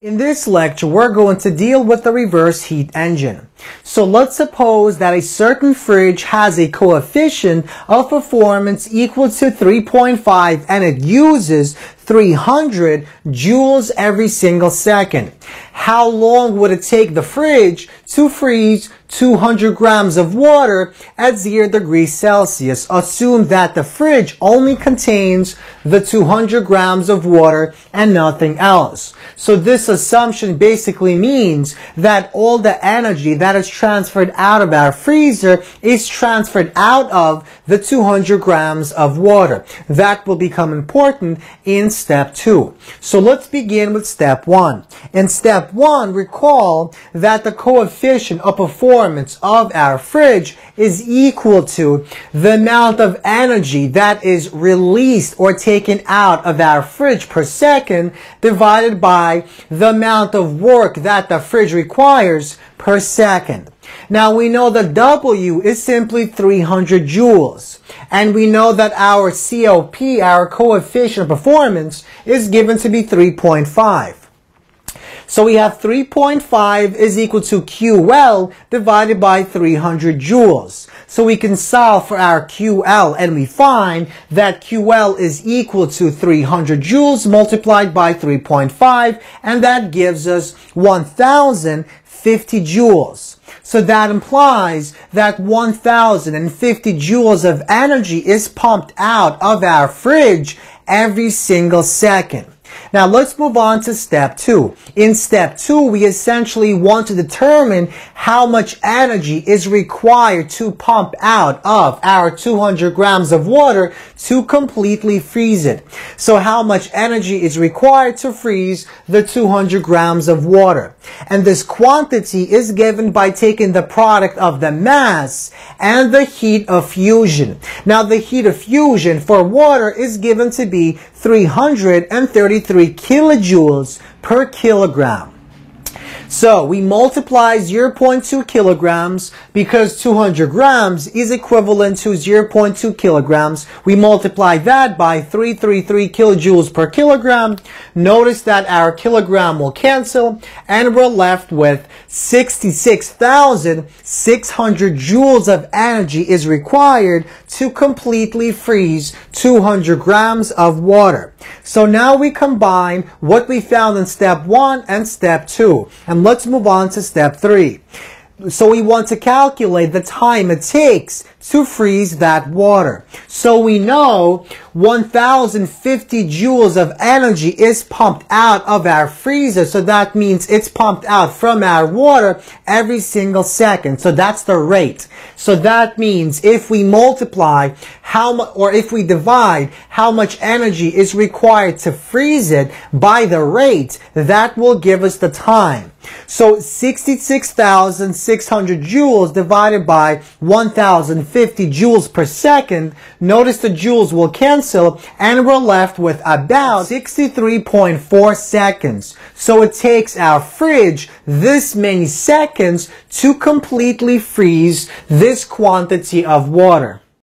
In this lecture, we're going to deal with the reverse heat engine. So let's suppose that a certain fridge has a coefficient of performance equal to 3.5 and it uses 300 joules every single second. How long would it take the fridge to freeze 200 grams of water at 0 degrees Celsius. Assume that the fridge only contains the 200 grams of water and nothing else. So this assumption basically means that all the energy that is transferred out of our freezer is transferred out of the 200 grams of water. That will become important in step two. So let's begin with step one. In step one, recall that the coefficient of performance of our fridge is equal to the amount of energy that is released or taken out of our fridge per second divided by the amount of work that the fridge requires per second. Now we know that W is simply 300 joules. And we know that our COP, our coefficient of performance, is given to be 3.5. So we have 3.5 is equal to QL divided by 300 joules. So we can solve for our QL and we find that QL is equal to 300 joules multiplied by 3.5 and that gives us 1050 joules. So that implies that 1050 joules of energy is pumped out of our fridge every single second. Now let's move on to step two. In step two, we essentially want to determine how much energy is required to pump out of our 200 grams of water to completely freeze it. So how much energy is required to freeze the 200 grams of water? And this quantity is given by taking the product of the mass and the heat of fusion. Now the heat of fusion for water is given to be 333 3 kilojoules per kilogram. So we multiply 0.2 kilograms because 200 grams is equivalent to 0.2 kilograms. We multiply that by 333 kilojoules per kilogram. Notice that our kilogram will cancel and we're left with 66,600 joules of energy is required to completely freeze 200 grams of water. So now we combine what we found in step one and step two. And and let's move on to step three. So we want to calculate the time it takes to freeze that water. So we know 1050 joules of energy is pumped out of our freezer. So that means it's pumped out from our water every single second. So that's the rate. So that means if we multiply how much, or if we divide how much energy is required to freeze it by the rate, that will give us the time. So 66,600 joules divided by 1,050 joules per second. Notice the joules will cancel and we're left with about 63.4 seconds. So it takes our fridge this many seconds to completely freeze this quantity of water.